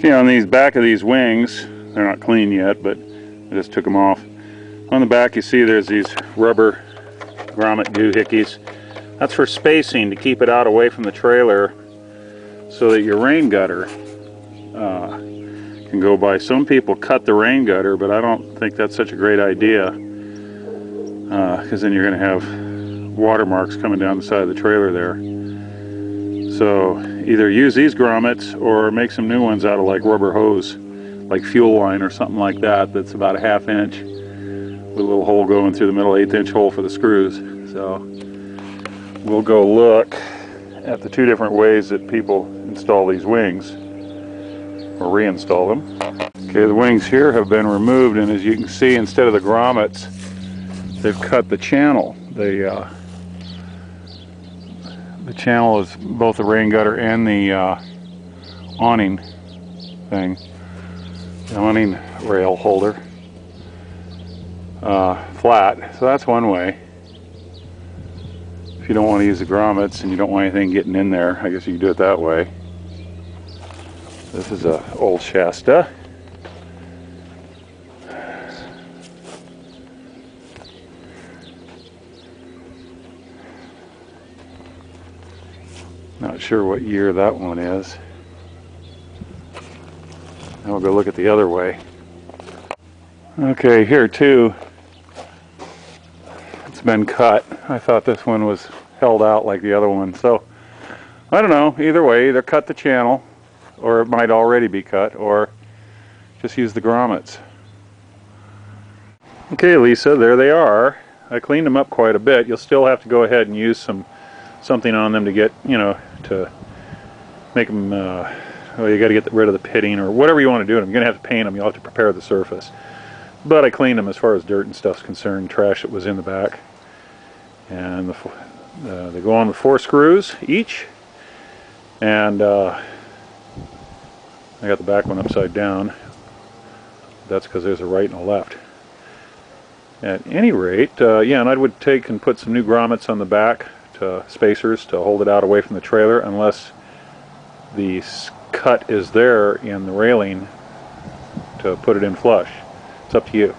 Okay, on these back of these wings, they're not clean yet, but I just took them off. On the back you see there's these rubber grommet doohickeys. That's for spacing to keep it out away from the trailer so that your rain gutter uh, can go by. Some people cut the rain gutter, but I don't think that's such a great idea because uh, then you're going to have watermarks coming down the side of the trailer there. So either use these grommets or make some new ones out of like rubber hose, like fuel line or something like that that's about a half inch with a little hole going through the middle, eighth inch hole for the screws. So we'll go look at the two different ways that people install these wings or reinstall them. Okay, the wings here have been removed and as you can see instead of the grommets they've cut the channel. They uh, the channel is both the rain gutter and the uh, awning thing, the awning rail holder, uh, flat. So that's one way. If you don't want to use the grommets and you don't want anything getting in there, I guess you can do it that way. This is a old Shasta. Not sure what year that one is. Now we'll go look at the other way. Okay, here too, it's been cut. I thought this one was held out like the other one. So, I don't know. Either way, either cut the channel, or it might already be cut, or just use the grommets. Okay, Lisa, there they are. I cleaned them up quite a bit. You'll still have to go ahead and use some something on them to get, you know, to make them, uh, well, you got to get rid of the pitting or whatever you want to do. I'm going to have to paint them. You'll have to prepare the surface. But I cleaned them as far as dirt and stuff's concerned, trash that was in the back. And the, uh, they go on with four screws each. And uh, I got the back one upside down. That's because there's a right and a left. At any rate, uh, yeah, and I would take and put some new grommets on the back to spacers to hold it out away from the trailer unless the cut is there in the railing to put it in flush. It's up to you.